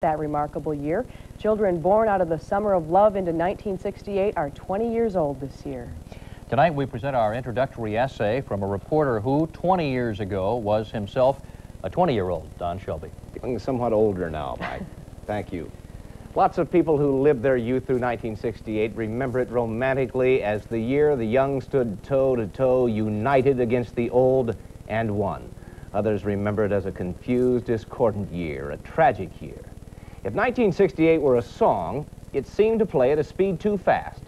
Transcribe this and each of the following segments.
that remarkable year. Children born out of the summer of love into 1968 are 20 years old this year. Tonight we present our introductory essay from a reporter who 20 years ago was himself a 20-year-old, Don Shelby. Feeling somewhat older now, Mike. Thank you. Lots of people who lived their youth through 1968 remember it romantically as the year the young stood toe to toe, united against the old, and won. Others remember it as a confused, discordant year, a tragic year. If 1968 were a song, it seemed to play at a speed too fast.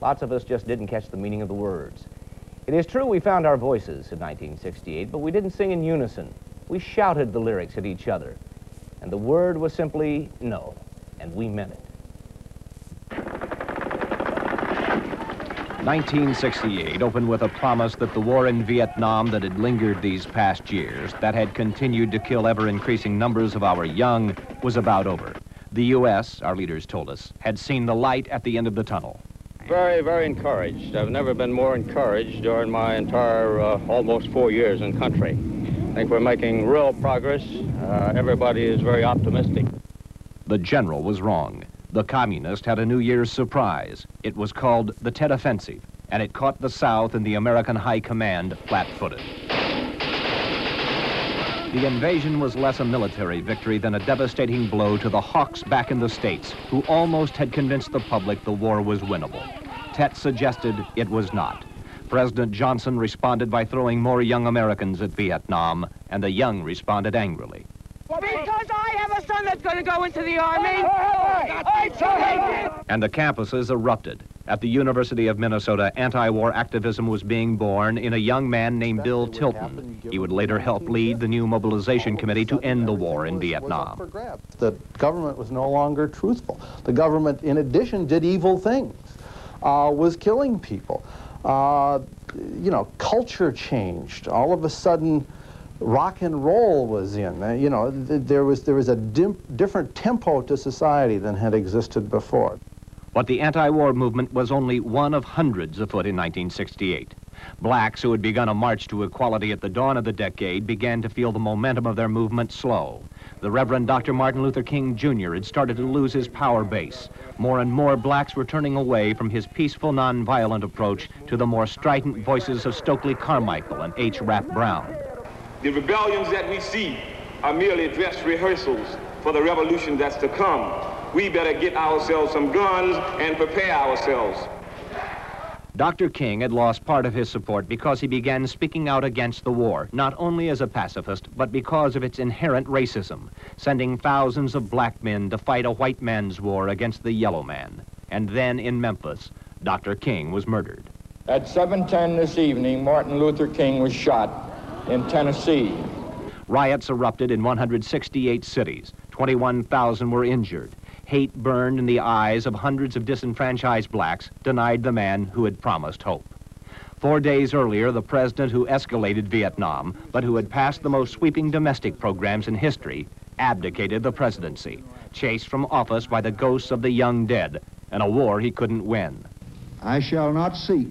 Lots of us just didn't catch the meaning of the words. It is true we found our voices in 1968, but we didn't sing in unison. We shouted the lyrics at each other. And the word was simply no, and we meant it. 1968 opened with a promise that the war in Vietnam that had lingered these past years, that had continued to kill ever increasing numbers of our young, was about over. The U.S., our leaders told us, had seen the light at the end of the tunnel. Very, very encouraged. I've never been more encouraged during my entire uh, almost four years in country. I think we're making real progress. Uh, everybody is very optimistic. The general was wrong. The communist had a New Year's surprise. It was called the Tet Offensive, and it caught the South and the American High Command flat-footed. The invasion was less a military victory than a devastating blow to the hawks back in the States, who almost had convinced the public the war was winnable. Tet suggested it was not. President Johnson responded by throwing more young Americans at Vietnam, and the young responded angrily. Because I have a son that's going to go into the Army. And the campuses erupted. At the University of Minnesota, anti-war activism was being born in a young man named Bill Tilton. He would later help lead the new mobilization committee to end the war in Vietnam. The government was no longer truthful. The government, in addition, did evil things, uh, was killing people. Uh, you know, culture changed. All of a sudden, rock and roll was in. Uh, you know, th there was there was a different tempo to society than had existed before. But the anti-war movement was only one of hundreds afoot in 1968. Blacks who had begun a march to equality at the dawn of the decade began to feel the momentum of their movement slow. The Reverend Dr. Martin Luther King Jr. had started to lose his power base. More and more blacks were turning away from his peaceful, nonviolent approach to the more strident voices of Stokely Carmichael and H. Rap Brown. The rebellions that we see are merely dress rehearsals for the revolution that's to come. We better get ourselves some guns and prepare ourselves. Dr. King had lost part of his support because he began speaking out against the war, not only as a pacifist, but because of its inherent racism, sending thousands of black men to fight a white man's war against the yellow man. And then in Memphis, Dr. King was murdered. At 7.10 this evening, Martin Luther King was shot in Tennessee. Riots erupted in 168 cities. 21,000 were injured. Hate burned in the eyes of hundreds of disenfranchised blacks, denied the man who had promised hope. Four days earlier, the president who escalated Vietnam, but who had passed the most sweeping domestic programs in history, abdicated the presidency, chased from office by the ghosts of the young dead, and a war he couldn't win. I shall not seek,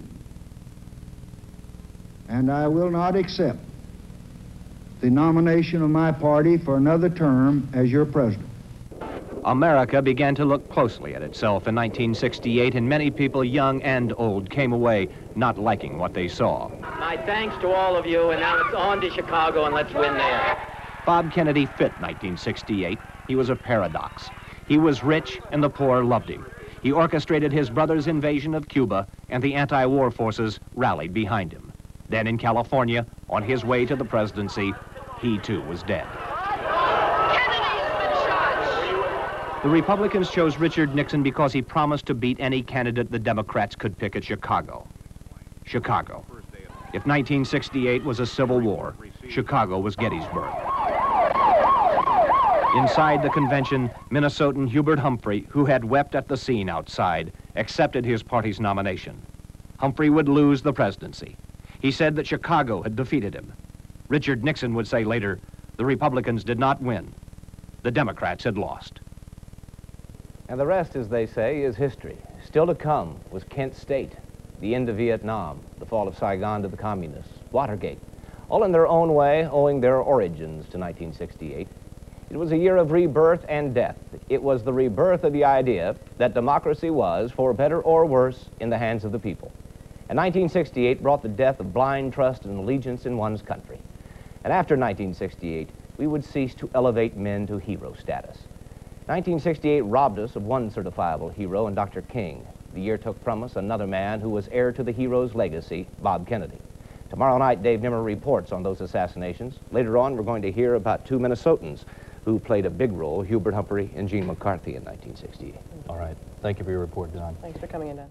and I will not accept the nomination of my party for another term as your president. America began to look closely at itself in 1968, and many people, young and old, came away not liking what they saw. My thanks to all of you, and now it's on to Chicago, and let's win there. Bob Kennedy fit 1968. He was a paradox. He was rich, and the poor loved him. He orchestrated his brother's invasion of Cuba, and the anti-war forces rallied behind him. Then in California, on his way to the presidency, he too was dead. The Republicans chose Richard Nixon because he promised to beat any candidate the Democrats could pick at Chicago. Chicago. If 1968 was a civil war, Chicago was Gettysburg. Inside the convention, Minnesotan Hubert Humphrey, who had wept at the scene outside, accepted his party's nomination. Humphrey would lose the presidency. He said that Chicago had defeated him. Richard Nixon would say later, the Republicans did not win. The Democrats had lost. And the rest, as they say, is history. Still to come was Kent State, the end of Vietnam, the fall of Saigon to the communists, Watergate, all in their own way owing their origins to 1968. It was a year of rebirth and death. It was the rebirth of the idea that democracy was, for better or worse, in the hands of the people. And 1968 brought the death of blind trust and allegiance in one's country. And after 1968, we would cease to elevate men to hero status. 1968 robbed us of one certifiable hero in Dr. King. The year took from us another man who was heir to the hero's legacy, Bob Kennedy. Tomorrow night, Dave Nimmer reports on those assassinations. Later on, we're going to hear about two Minnesotans who played a big role, Hubert Humphrey and Gene McCarthy in 1968. All right. Thank you for your report, Don. Thanks for coming in, Don.